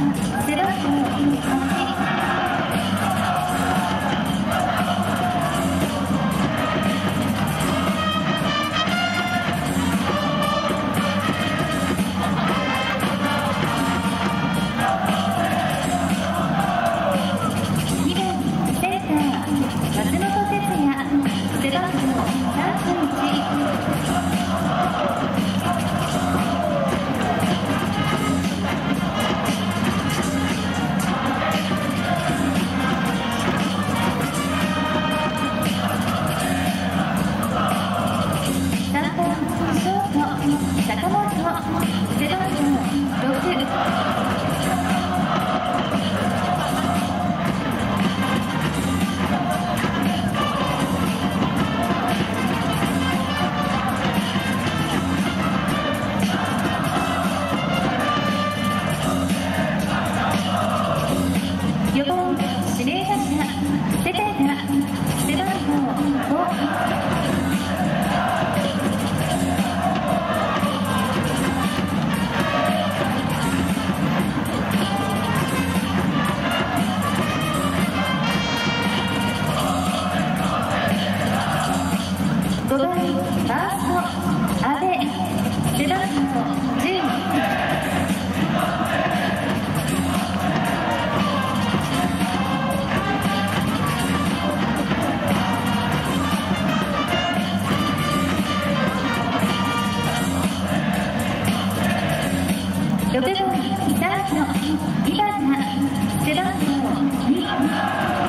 0分6番、板橋の2番が背番号2。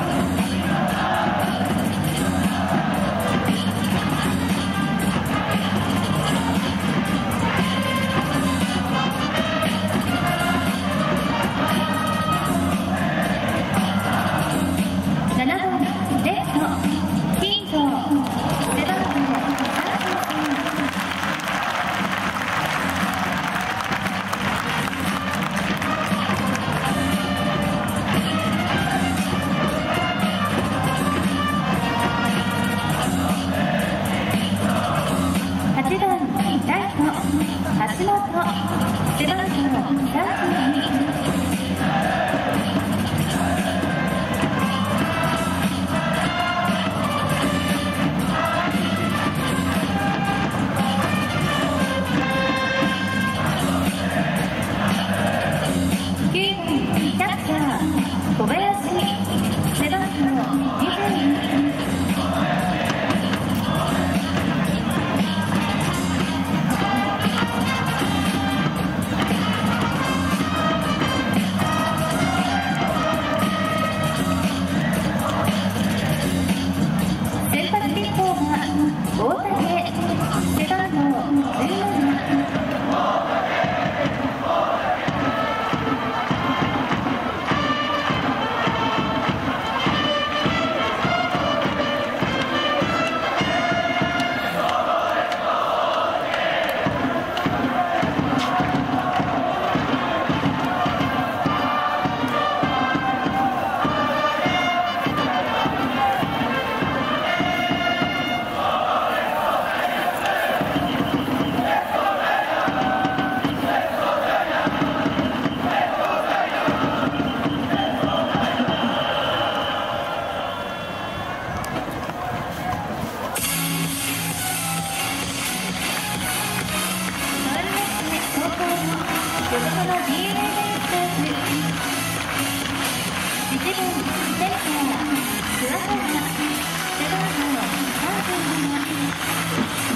センター、桑原、背番号37。